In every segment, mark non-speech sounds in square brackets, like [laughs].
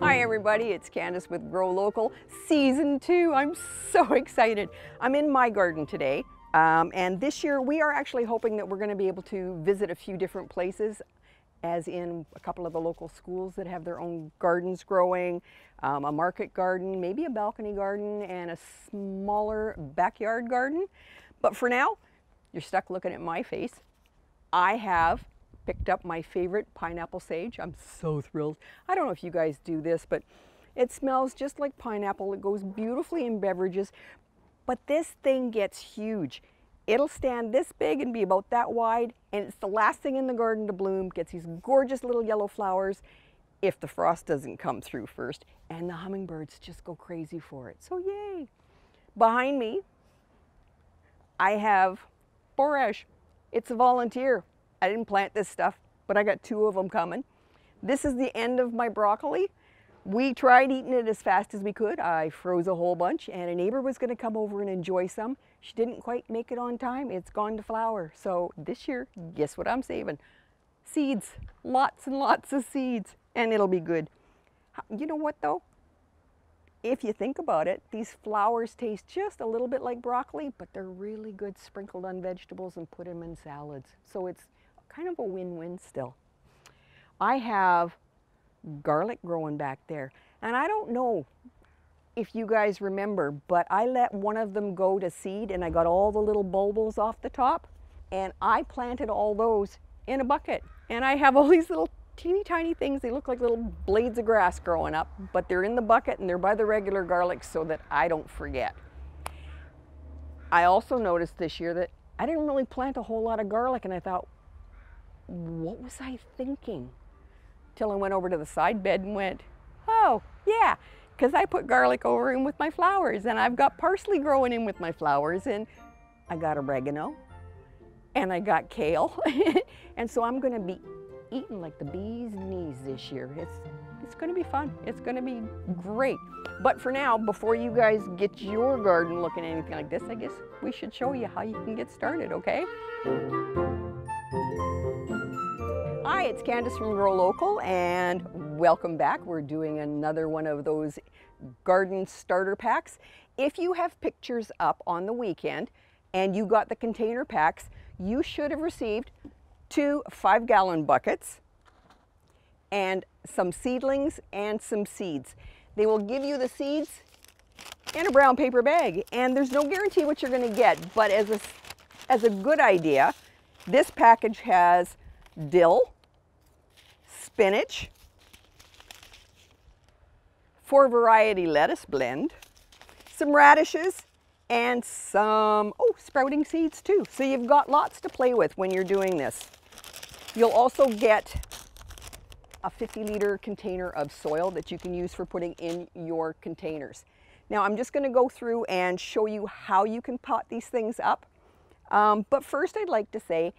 Hi everybody, it's Candyse with Grow Local, Season 2. I'm so [laughs] excited. I'm in my garden today, um, and this year we are actually hoping that we're going to be able to visit a few different places, as in a couple of the local schools that have their own gardens growing, um, a market garden, maybe a balcony garden, and a smaller backyard garden. But for now, you're stuck looking at my face. I have picked up my favorite pineapple sage. I'm so thrilled. I don't know if you guys do this, but it smells just like pineapple. It goes beautifully in beverages, but this thing gets huge. It'll stand this big and be about that wide, and it's the last thing in the garden to bloom. Gets these gorgeous little yellow flowers if the frost doesn't come through first, and the hummingbirds just go crazy for it. So yay! Behind me, I have borage. It's a volunteer. I didn't plant this stuff, but I got two of them coming. This is the end of my broccoli. We tried eating it as fast as we could. I froze a whole bunch and a neighbor was gonna come over and enjoy some. She didn't quite make it on time. It's gone to flower. So this year, guess what I'm saving? Seeds, lots and lots of seeds, and it'll be good. You know what though? If you think about it, these flowers taste just a little bit like broccoli, but they're really good sprinkled on vegetables and put them in salads. So it's kind of a win-win still. I have garlic growing back there. And I don't know if you guys remember, but I let one of them go to seed and I got all the little bulbils off the top and I planted all those in a bucket. And I have all [laughs] these little teeny tiny things. They look like little blades of grass growing up, but they're in the bucket and they're by the regular garlic so that I don't forget. I also noticed this year that I didn't really plant a whole lot of garlic and I thought, what was I thinking? Till I went over to the side bed and went, oh, yeah, because I put garlic over in with my flowers and I've got parsley growing in with my flowers and I got oregano and I got kale. [laughs] and so I'm going to be eating like the bee's knees this year. It's, it's going to be fun. It's going to be great. But for now, before you guys get your garden looking anything like this, I guess we should show you how you can get started, okay? Hi, it's Candyse from Grow Local and welcome back. We're doing another one of those garden starter packs. If you have pictures up on the weekend and you got the container packs, you should have received two five gallon buckets and some seedlings and some seeds. They will give you the seeds in a brown paper bag and there's no guarantee what you're gonna get, but as a, as a good idea, this package has dill, spinach, four variety lettuce blend, some radishes, and some, oh, sprouting seeds too. So you've got lots to play with when you're doing this. You'll also get a 50 liter container of soil that you can use for putting in your containers. Now I'm just gonna go through and show you how you can pot these things up. Um, but first I'd like to say,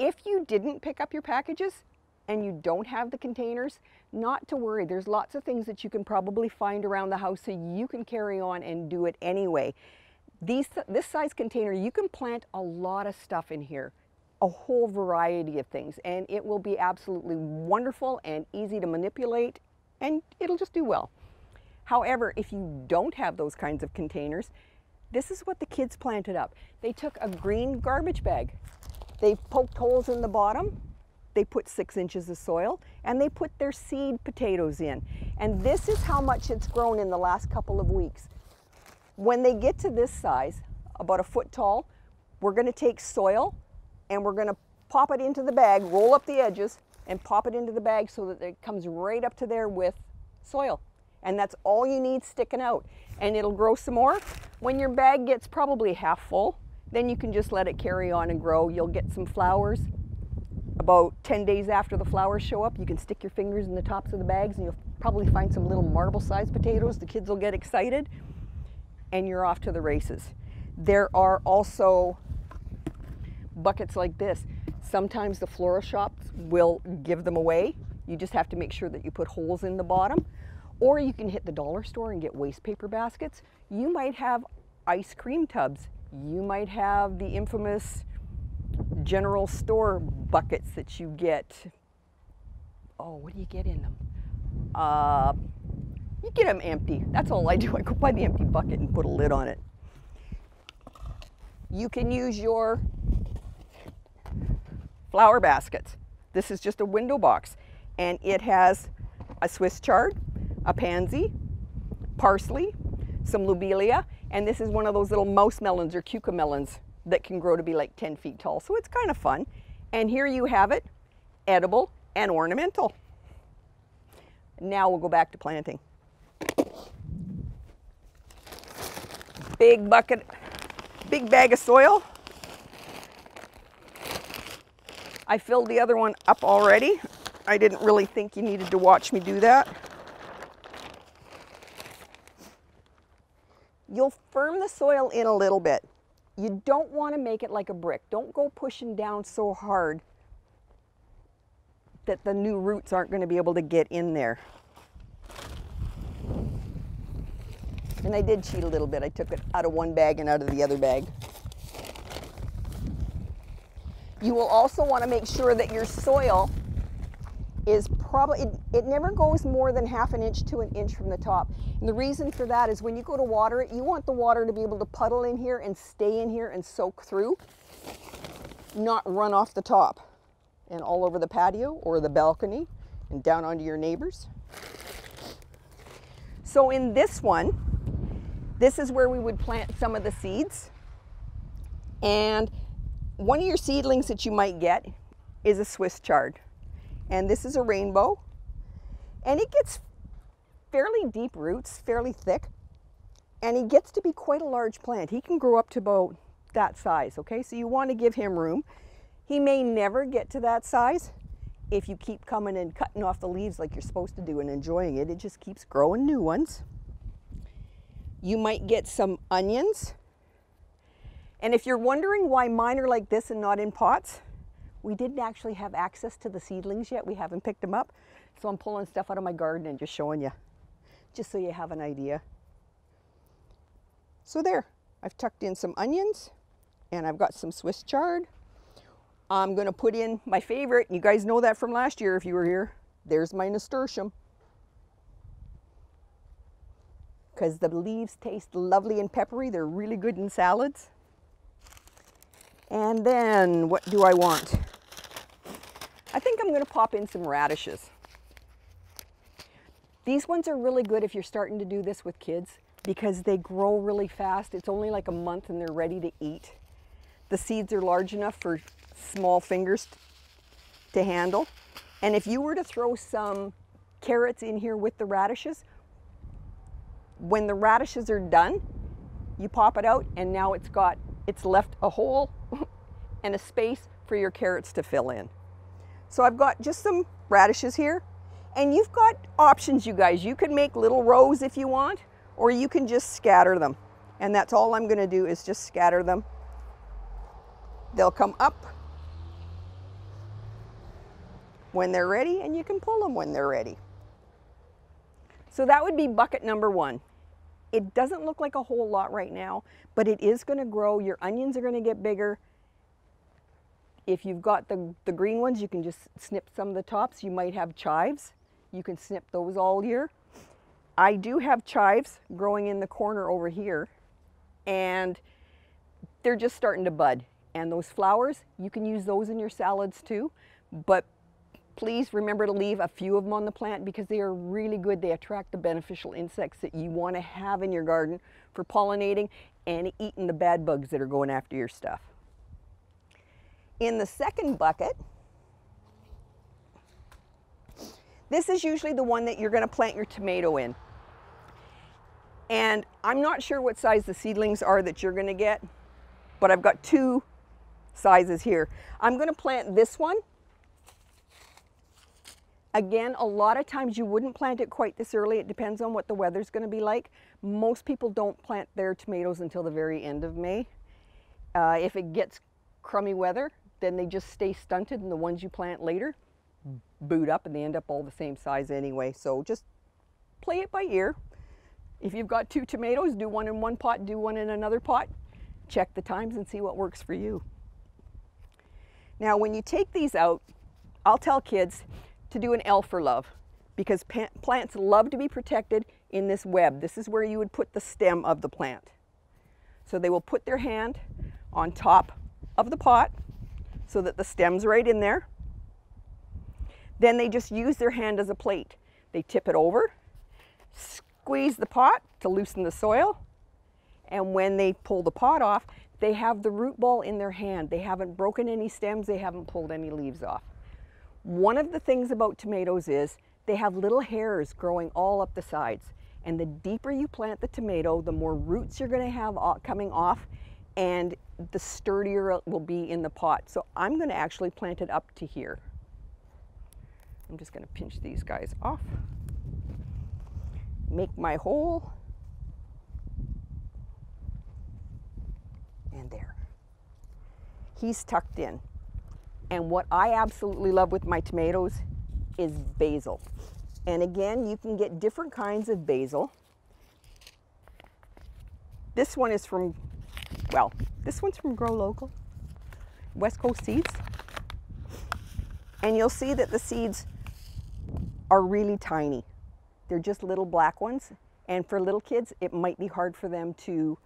if you didn't pick up your packages, and you don't have the containers, not to worry. There's lots of things that you can probably find around the house so you can carry on and do it anyway. These, this size container, you can plant a lot of stuff in here, a whole variety of things, and it will be absolutely wonderful and easy to manipulate, and it'll just do well. However, if you don't have those kinds of containers, this is what the kids planted up. They took a green garbage bag. They poked holes in the bottom they put six inches of soil and they put their seed potatoes in. And this is how much it's grown in the last couple of weeks. When they get to this size, about a foot tall, we're gonna take soil and we're gonna pop it into the bag, roll up the edges and pop it into the bag so that it comes right up to there with soil. And that's all you need sticking out. And it'll grow some more. When your bag gets probably half full, then you can just let it carry on and grow. You'll get some flowers about 10 days after the flowers show up, you can stick your fingers in the tops of the bags and you'll probably find some little marble-sized potatoes. The kids will get excited and you're off to the races. There are also buckets like this. Sometimes the floral shops will give them away. You just have to make sure that you put holes in the bottom. Or you can hit the dollar store and get waste paper baskets. You might have ice cream tubs. You might have the infamous general store buckets that you get. Oh, what do you get in them? Uh, you get them empty. That's all I do. I go buy the empty bucket and put a lid on it. You can use your flower baskets. This is just a window box and it has a Swiss chard, a pansy, parsley, some lobelia, and this is one of those little mouse melons or cucamelons that can grow to be like 10 feet tall. So it's kind of fun. And here you have it, edible and ornamental. Now we'll go back to planting. Big bucket, big bag of soil. I filled the other one up already. I didn't really think you needed to watch me do that. You'll firm the soil in a little bit. You don't want to make it like a brick. Don't go pushing down so hard that the new roots aren't going to be able to get in there. And I did cheat a little bit. I took it out of one bag and out of the other bag. You will also want to make sure that your soil probably, it, it, never goes more than half an inch to an inch from the top. And the reason for that is when you go to water it, you want the water to be able to puddle in here and stay in here and soak through, not run off the top and all over the patio or the balcony and down onto your neighbors. So in this one, this is where we would plant some of the seeds. And one of your seedlings that you might get is a Swiss chard. And this is a rainbow. And it gets fairly deep roots, fairly thick. And he gets to be quite a large plant. He can grow up to about that size, okay? So you want to give him room. He may never get to that size if you keep coming and cutting off the leaves like you're supposed to do and enjoying it. It just keeps growing new ones. You might get some onions. And if you're wondering why mine are like this and not in pots, we didn't actually have access to the seedlings yet. We haven't picked them up. So I'm pulling stuff out of my garden and just showing you, just so you have an idea. So there, I've tucked in some onions and I've got some Swiss chard. I'm gonna put in my favorite, you guys know that from last year if you were here. There's my nasturtium. because the leaves taste lovely and peppery. They're really good in salads. And then what do I want? I think I'm going to pop in some radishes. These ones are really good if you're starting to do this with kids because they grow really fast. It's only like a month and they're ready to eat. The seeds are large enough for small fingers to handle. And if you were to throw some carrots in here with the radishes, when the radishes are done, you pop it out and now it's got, it's left a hole [laughs] and a space for your carrots to fill in. So I've got just some radishes here and you've got options, you guys. You can make little rows if you want, or you can just scatter them. And that's all I'm gonna do is just scatter them. They'll come up when they're ready and you can pull them when they're ready. So that would be bucket number one. It doesn't look like a whole lot right now, but it is gonna grow. Your onions are gonna get bigger. If you've got the, the green ones, you can just snip some of the tops. You might have chives. You can snip those all year. I do have chives growing in the corner over here, and they're just starting to bud. And those flowers, you can use those in your salads too, but Please remember to leave a few of them on the plant because they are really good. They attract the beneficial insects that you want to have in your garden for pollinating and eating the bad bugs that are going after your stuff. In the second bucket, this is usually the one that you're going to plant your tomato in. And I'm not sure what size the seedlings are that you're going to get, but I've got two sizes here. I'm going to plant this one Again, a lot of times you wouldn't plant it quite this early. It depends on what the weather's going to be like. Most people don't plant their tomatoes until the very end of May. Uh, if it gets crummy weather, then they just stay stunted and the ones you plant later boot up and they end up all the same size anyway. So just play it by ear. If you've got two tomatoes, do one in one pot, do one in another pot. Check the times and see what works for you. Now when you take these out, I'll tell kids to do an L for love because plants love to be protected in this web. This is where you would put the stem of the plant. So they will put their hand on top of the pot so that the stem's right in there. Then they just use their hand as a plate. They tip it over, squeeze the pot to loosen the soil, and when they pull the pot off, they have the root ball in their hand. They haven't broken any stems, they haven't pulled any leaves off. One of the things about tomatoes is they have little hairs growing all up the sides. And the deeper you plant the tomato, the more roots you're gonna have uh, coming off and the sturdier it will be in the pot. So I'm gonna actually plant it up to here. I'm just gonna pinch these guys off. Make my hole. And there. He's tucked in. And what I absolutely love with my tomatoes is basil. And again, you can get different kinds of basil. This one is from, well, this one's from Grow Local, West Coast Seeds. And you'll see that the seeds are really tiny. They're just little black ones. And for little kids, it might be hard for them to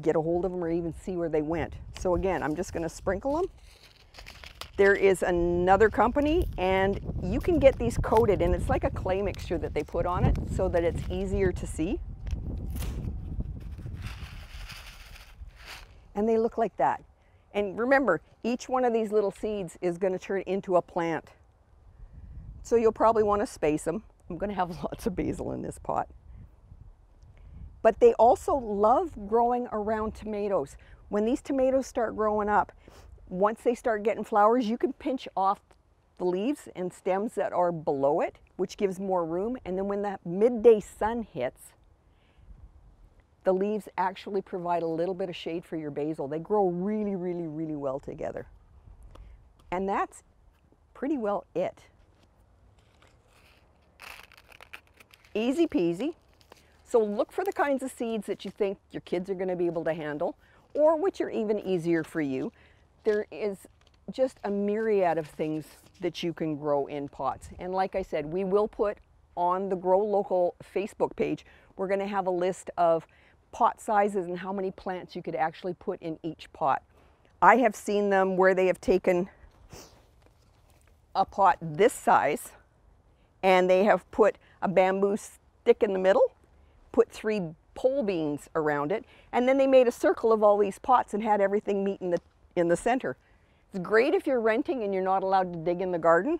get a hold of them or even see where they went. So again, I'm just gonna sprinkle them there is another company and you can get these coated and it's like a clay mixture that they put on it so that it's easier to see. And they look like that. And remember, each one of these little seeds is going to turn into a plant. So you'll probably want to space them. I'm going to have [laughs] lots of basil in this pot. But they also love growing around tomatoes. When these tomatoes start growing up, once they start getting flowers, you can pinch off the leaves and stems that are below it, which gives more room. And then when the midday sun hits, the leaves actually provide a little bit of shade for your basil. They grow really, really, really well together. And that's pretty well it. Easy peasy. So look for the kinds of seeds that you think your kids are going to be able to handle or which are even easier for you there is just a myriad of things that you can grow in pots. And like I said, we will put on the Grow Local Facebook page, we're gonna have a list of pot sizes and how many plants you could actually put in each pot. I have seen them where they have taken a pot this size and they have put a bamboo stick in the middle, put three pole beans around it, and then they made a circle of all these pots and had everything meet in the in the center. It's great if you're renting and you're not allowed to dig in the garden.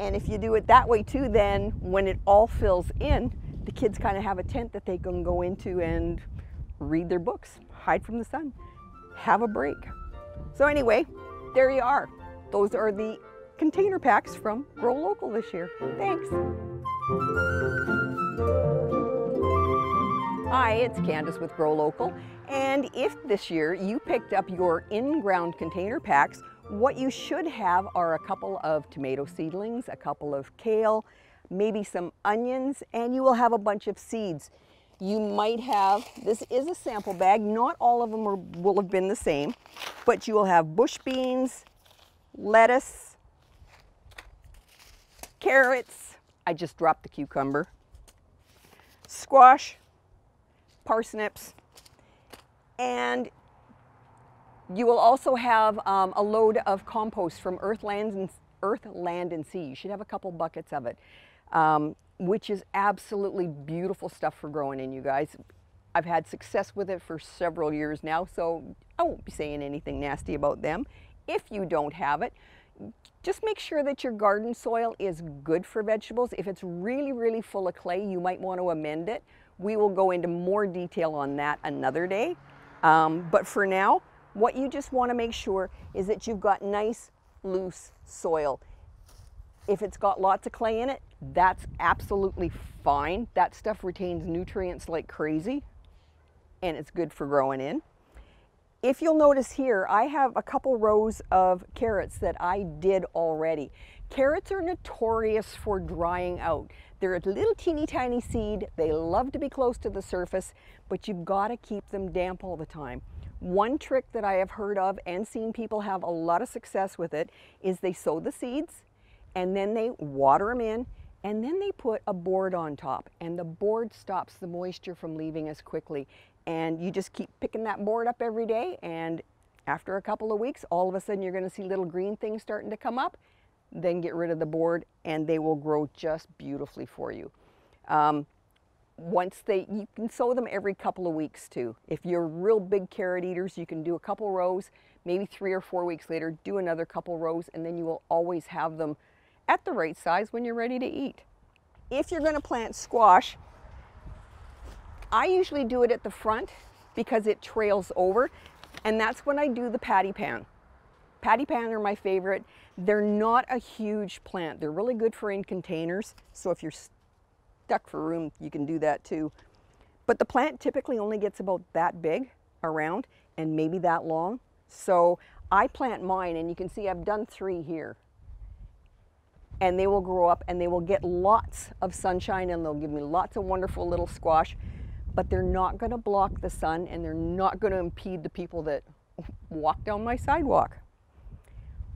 And if you do it that way too, then when it all fills in, the kids kind of have a tent that they can go into and read their books, hide from the sun, have a break. So anyway, there you are. Those are the container packs from Grow Local this year. Thanks. Hi, it's Candyse with Grow Local. And if this year you picked up your in-ground container packs, what you should have are a couple of tomato seedlings, a couple of kale, maybe some onions, and you will have a bunch of seeds. You might have, this is a sample bag, not all of them are, will have been the same, but you will have bush beans, lettuce, carrots, I just dropped the cucumber, squash, parsnips, and you will also have um, a load of compost from Earth, Land, and, Earth, Land, and Sea. You should have a couple buckets of it, um, which is absolutely beautiful stuff for growing in, you guys. I've had success with it for several years now, so I won't be saying anything nasty about them. If you don't have it, just make sure that your garden soil is good for vegetables. If it's really, really full of clay, you might want to amend it. We will go into more detail on that another day. Um, but for now, what you just want to make sure is that you've got nice, loose soil. If it's got lots of clay in it, that's absolutely fine. That stuff retains nutrients like crazy and it's good for growing in. If you'll notice here, I have a couple rows of carrots that I did already. Carrots are notorious for drying out. They're a little teeny tiny seed. They love to be close to the surface, but you've got to keep them damp all the time. One trick that I have heard of and seen people have a lot of success with it is they sow the seeds and then they water them in and then they put a board on top and the board stops the moisture from leaving as quickly. And you just keep picking that board up every day and after a couple of weeks, all of a sudden you're gonna see little green things starting to come up. Then get rid of the board and they will grow just beautifully for you. Um, once they, you can sow them every couple of weeks too. If you're real big carrot eaters, you can do a couple rows, maybe three or four weeks later, do another couple rows, and then you will always have them at the right size when you're ready to eat. If you're gonna plant squash, I usually do it at the front because it trails over, and that's when I do the patty pan. Patty pan are my favorite. They're not a huge plant. They're really good for in containers, so if you're stuck for room, you can do that too. But the plant typically only gets about that big around and maybe that long. So I plant mine and you can see I've done three here and they will grow up and they will get lots of sunshine and they'll give me lots of wonderful little squash, but they're not gonna block the sun and they're not gonna impede the people that [laughs] walk down my sidewalk.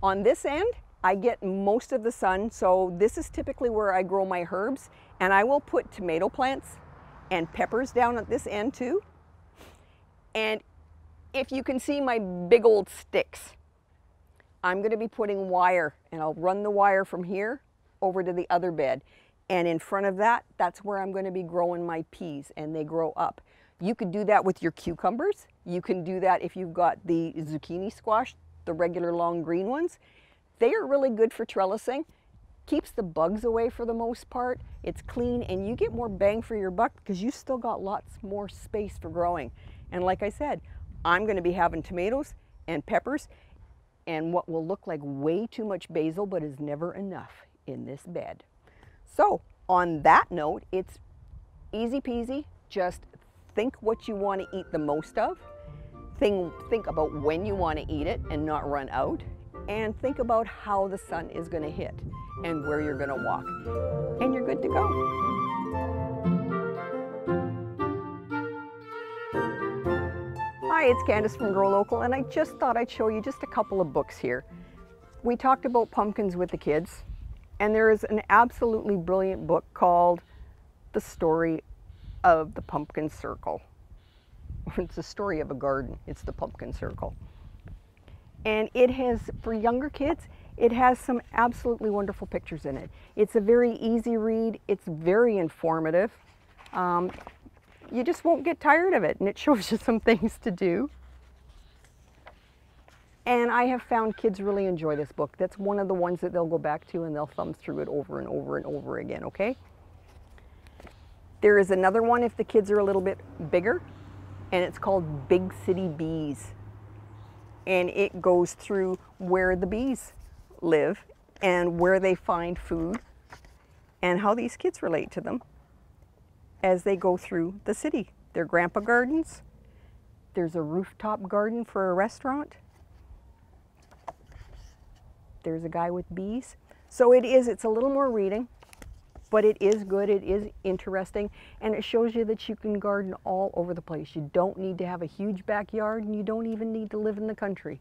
On this end, I get most of the sun, so this is typically where I grow my herbs, and I will put tomato plants and peppers down at this end too. And if you can see my big old sticks, I'm going to be putting wire and I'll run the wire from here over to the other bed. And in front of that, that's where I'm going to be growing my peas and they grow up. You could do that with your cucumbers. You can do that if you've got the zucchini squash, the regular long green ones. They are really good for trellising. Keeps the bugs away for the most part. It's clean and you get more bang for your buck because you still got lots more space for growing. And like I said, I'm going to be having tomatoes and peppers and what will look like way too much basil but is never enough in this bed. So on that note, it's easy peasy. Just think what you want to eat the most of. Think, think about when you want to eat it and not run out. And think about how the sun is going to hit and where you're going to walk. And you're good to go. Hi, it's Candyse from Grow Local, and I just thought I'd show you just a couple of books here. We talked about pumpkins with the kids, and there is an absolutely brilliant book called The Story of the Pumpkin Circle. [laughs] It's the story of a garden, it's the pumpkin circle. And it has, for younger kids, it has some absolutely wonderful pictures in it. It's a very easy read, it's very informative. Um, you just won't get tired of it and it [laughs] shows you some things to do. And I have found kids really enjoy this book. That's one of the ones that they'll go back to and they'll thumb through it over and over and over again, okay? There is another one if the kids are a little bit bigger and it's called Big City Bees. And it goes through where the bees live and where they find food and how these kids relate to them as they go through the city. Their grandpa gardens. There's a rooftop garden for a restaurant. There's a guy with bees. So it is, it's a little more reading, but it is good, it is interesting, and it shows you that you can garden all over the place. You don't need to have a huge backyard, and you don't even need to live in the country.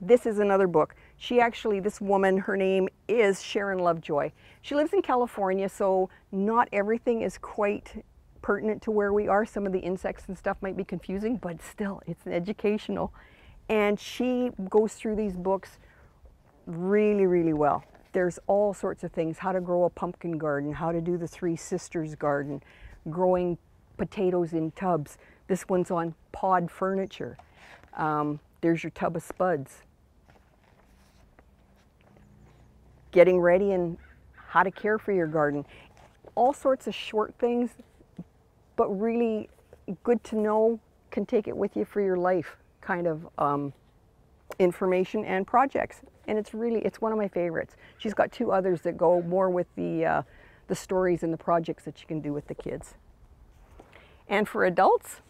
This is another book. She actually, this woman, her name is Sharon Lovejoy. She lives in California, so not everything is quite pertinent to where we are. Some of the insects and stuff might be confusing, but still, it's educational. And she goes through these books really, really well. There's all sorts of things, how to grow a pumpkin garden, how to do the Three Sisters garden, growing potatoes in tubs. This one's on pod furniture. Um, there's your tub of spuds. Getting ready and how to care for your garden. All sorts of short things, but really good to know, can take it with you for your life kind of um, information and projects. And it's really, it's one of my favorites. She's got two others that go more with the, uh, the stories and the projects that you can do with the kids. And for adults,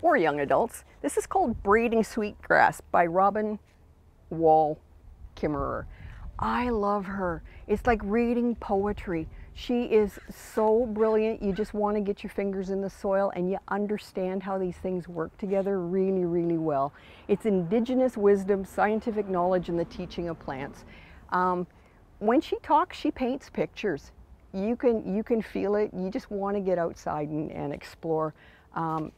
or young adults, this is called Braiding Sweetgrass by Robin Wall Kimmerer. I love her. It's like reading poetry. She is so brilliant. You just want to get your fingers in the soil and you understand how these things work together really, really well. It's indigenous wisdom, scientific knowledge, and the teaching of plants. Um, when she talks, she paints pictures. You can, you can feel it. You just want to get outside and, and explore. Um,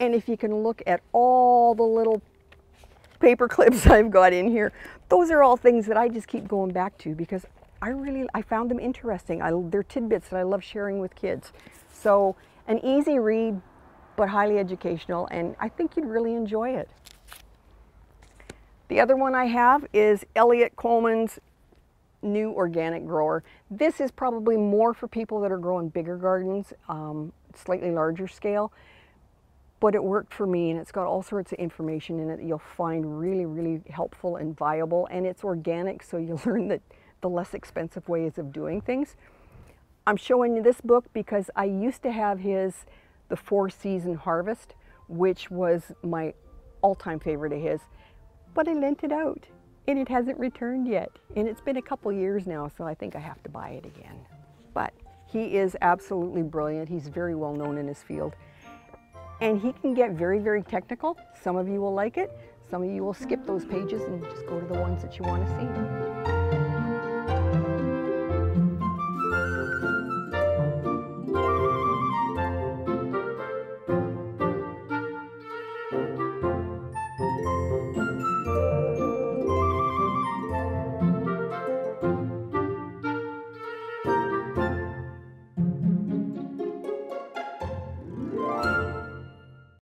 and if you can look at all the little paper [laughs] clips I've got in here, those are all things that I just keep going back to because I really, I found them interesting. I, they're tidbits that I love sharing with kids. So an easy read, but highly educational, and I think you'd really enjoy it. The other one I have is Eliot Coleman's new organic grower. This is probably more for people that are growing bigger gardens, um, slightly larger scale, but it worked for me and it's got all sorts of information in it that you'll find really, really helpful and viable. And it's organic, so you'll [laughs] learn that the less expensive ways of doing things. I'm showing you this book because I used to have his The Four Season Harvest, which was my all-time favorite of his, but I lent it out and it hasn't returned yet. And it's been a couple years now, so I think I have to buy it again. But he is absolutely brilliant. He's very well known in his field. And he can get very, very technical. Some of you will like it. Some of you will skip those pages and just go to the ones that you want to see.